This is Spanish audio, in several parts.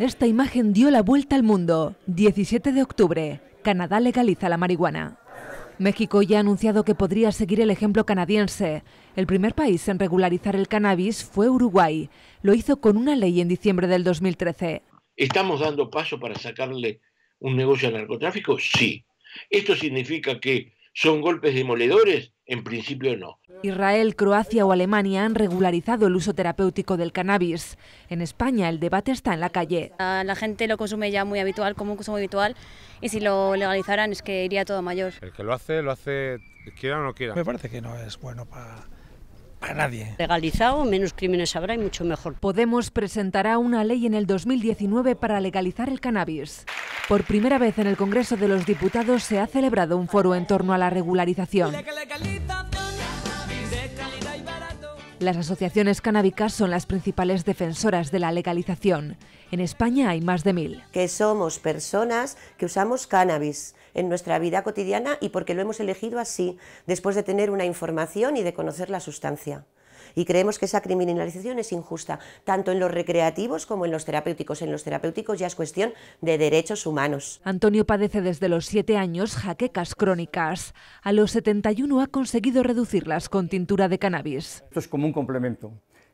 Esta imagen dio la vuelta al mundo. 17 de octubre, Canadá legaliza la marihuana. México ya ha anunciado que podría seguir el ejemplo canadiense. El primer país en regularizar el cannabis fue Uruguay. Lo hizo con una ley en diciembre del 2013. ¿Estamos dando paso para sacarle un negocio al narcotráfico? Sí. ¿Esto significa que son golpes demoledores? En principio no. Israel, Croacia o Alemania han regularizado el uso terapéutico del cannabis. En España el debate está en la calle. La gente lo consume ya muy habitual, como un consumo habitual, y si lo legalizaran es que iría todo mayor. El que lo hace, lo hace quiera o no quiera. Me parece que no es bueno para para nadie. Legalizado, menos crímenes habrá y mucho mejor. Podemos presentará una ley en el 2019 para legalizar el cannabis. Por primera vez en el Congreso de los Diputados se ha celebrado un foro en torno a la regularización. Las asociaciones canábicas son las principales defensoras de la legalización. En España hay más de mil. Que somos personas que usamos cannabis en nuestra vida cotidiana y porque lo hemos elegido así, después de tener una información y de conocer la sustancia y creemos que esa criminalización es injusta, tanto en los recreativos como en los terapéuticos. En los terapéuticos ya es cuestión de derechos humanos. Antonio padece desde los 7 años jaquecas crónicas. A los 71 ha conseguido reducirlas con tintura de cannabis. Esto es como un complemento.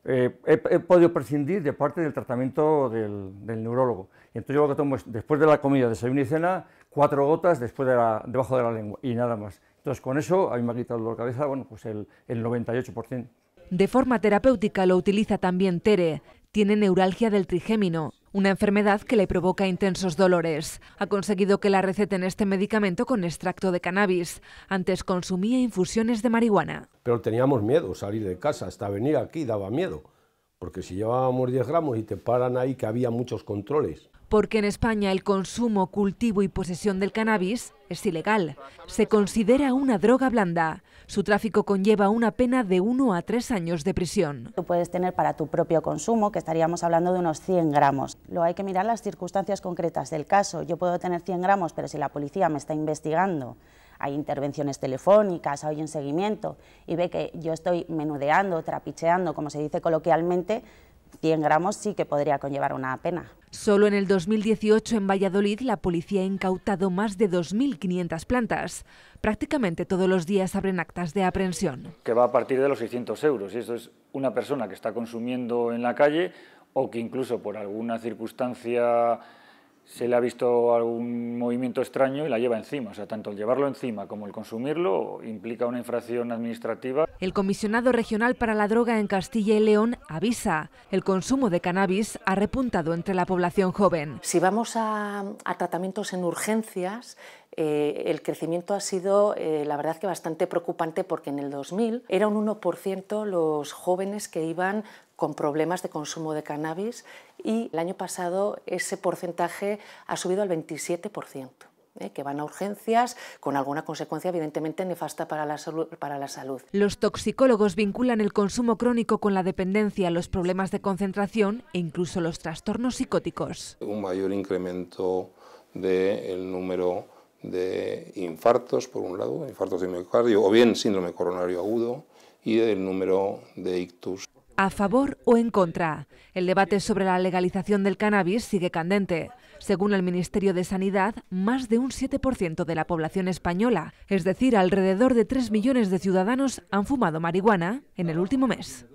Eh, he, podido prescindir de parte del tratamiento del, neurólogo. Y entonces yo lo que tomo es, después de la comida, desayuno y cena, cuatro gotas después de debajo de la lengua y nada más. Entonces con eso a mí me ha quitado el dolor de cabeza, bueno, pues el, el 98%. De forma terapéutica lo utiliza también Tere. Tiene neuralgia del trigémino, una enfermedad que le provoca intensos dolores. Ha conseguido que la receten este medicamento con extracto de cannabis. Antes consumía infusiones de marihuana. Pero teníamos miedo salir de casa, hasta venir aquí daba miedo. Porque si llevábamos 10 gramos y te paran ahí que había muchos controles porque en España el consumo, cultivo y posesión del cannabis es ilegal. Se considera una droga blanda. Su tráfico conlleva una pena de 1 a 3 años de prisión. Tú puedes tener para tu propio consumo, que estaríamos hablando de unos 100 gramos. Lo hay que mirar las circunstancias concretas del caso. Yo puedo tener 100 gramos, pero si la policía me está investigando, hay intervenciones telefónicas, hay un seguimiento y ve que yo estoy menudeando, trapicheando, como se dice coloquialmente, 100 gramos sí que podría conllevar una pena. Solo en el 2018 en Valladolid la policía ha incautado más de 2.500 plantas. Prácticamente todos los días abren actas de aprehensión. Que va a partir de los 600 euros y eso es una persona que está consumiendo en la calle o que incluso por alguna circunstancia se le ha visto algún movimiento extraño y la lleva encima. O sea, tanto el llevarlo encima como el consumirlo implica una infracción administrativa. El comisionado regional para la droga en Castilla y León avisa, el consumo de cannabis ha repuntado entre la población joven. Si vamos a, tratamientos en urgencias, eh, el crecimiento ha sido, eh, la verdad, que bastante preocupante porque en el 2000 era un 1% los jóvenes que iban con problemas de consumo de cannabis y el año pasado ese porcentaje ha subido al 27%. ¿eh? que van a urgencias con alguna consecuencia evidentemente nefasta para la, salud, para la salud. Los toxicólogos vinculan el consumo crónico con la dependencia, los problemas de concentración e incluso los trastornos psicóticos. Un mayor incremento del número de infartos, por un lado, infartos de miocardio, o bien síndrome coronario agudo, y del número de ictus. ¿A favor o en contra? El debate sobre la legalización del cannabis sigue candente. Según el Ministerio de Sanidad, más de un 7% de la población española, es decir, alrededor de 3 millones de ciudadanos, han fumado marihuana en el último mes.